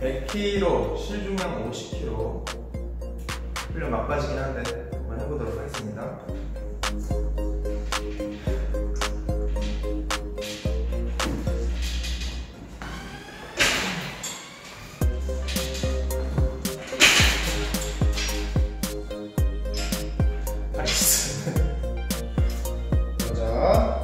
100kg, 실중량 50kg 훈련 막바지긴 한데. 해서